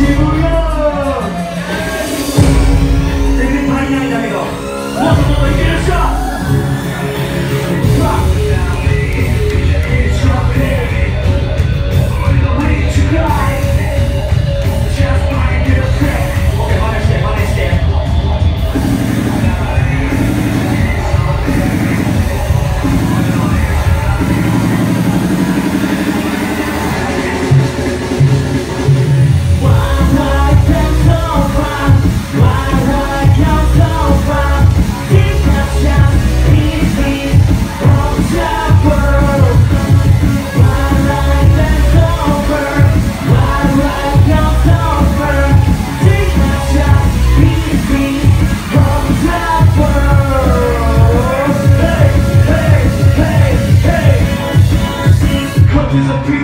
全然足りないんだけどもっともっといけるっしょ is a